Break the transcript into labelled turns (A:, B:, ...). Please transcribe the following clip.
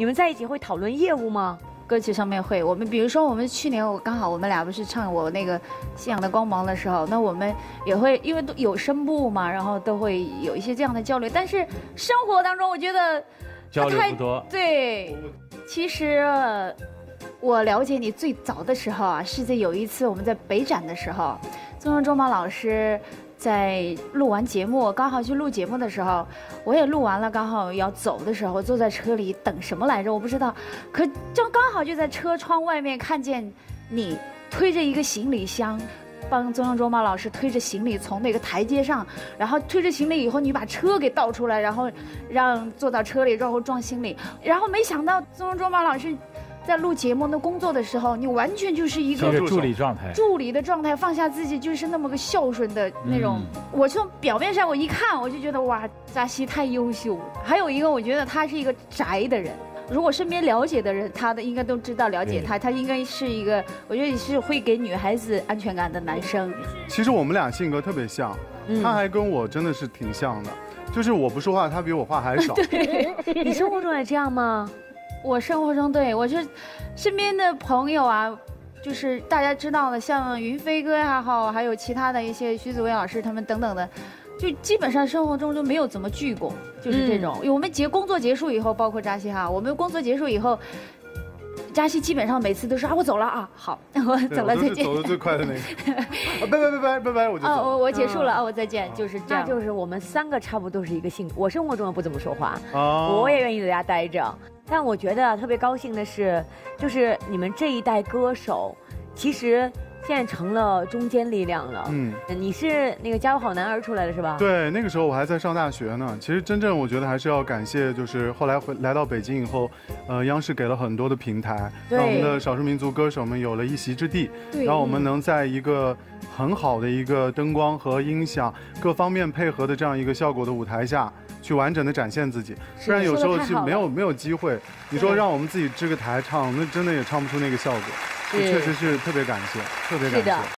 A: 你们在一起会讨论业务吗？
B: 歌曲上面会，我们比如说我们去年我刚好我们俩不是唱我那个《信仰的光芒》的时候，那我们也会因为都有声部嘛，然后都会有一些这样的交流。但是生活当中，我觉得
C: 交
B: 太
C: 不多。
B: 对，其实呃我了解你最早的时候啊，是在有一次我们在北展的时候，宗荣周马老师在录完节目，刚好去录节目的时候，我也录完了，刚好要走的时候，坐在车里等什么来着？我不知道，可就刚好就在车窗外面看见你推着一个行李箱。帮宗荣周马老师推着行李从那个台阶上，然后推着行李以后，你把车给倒出来，然后让坐到车里，然后装行李。然后没想到宗荣周马老师在录节目的工作的时候，你完全就是一个
C: 助理状态，
B: 助理的状态，放下自己就是那么个孝顺的那种。我从表面上我一看，我就觉得哇，扎西太优秀了。还有一个，我觉得他是一个宅的人。如果身边了解的人，他的应该都知道了解他，他应该是一个，我觉得是会给女孩子安全感的男生。
D: 其实我们俩性格特别像，他还跟我真的是挺像的，就是我不说话，他比我话还少。
A: 你生活中也这样吗？
B: 我生活中对我就身边的朋友啊，就是大家知道的，像云飞哥也好，还有其他的一些徐子薇老师他们等等的，就基本上生活中就没有怎么聚过，就是这种。我们结工作结束以后，包括扎西哈，我们工作结束以后。扎西基本上每次都说啊，我走了啊，好，我走了，再见。
D: 走的最快的那个，啊，拜拜拜拜拜拜，我就
B: 我我结束了啊，我再见，就是这样。
A: 那就是我们三个差不多是一个性格。我生活中不怎么说话，
D: 哦
A: 我也愿意在家待着。但我觉得特别高兴的是，就是你们这一代歌手，其实现在成了中坚力量了。
D: 嗯，
A: 你是那个加油好男儿出来的是吧？
D: 对，那个时候我还在上大学呢。其实真正我觉得还是要感谢，就是后来回来到北京以后，呃，央视给了很多的平台，让我们的少数民族歌手们有了一席之地，
B: 对
D: 让我们能在一个很好的一个灯光和音响各方面配合的这样一个效果的舞台下。去完整的展现自己，不然有时候是没有没有机会。你说让我们自己支个台唱，那真的也唱不出那个效果。
A: 是
D: 确实是特别感谢，特别感谢。
A: 是的。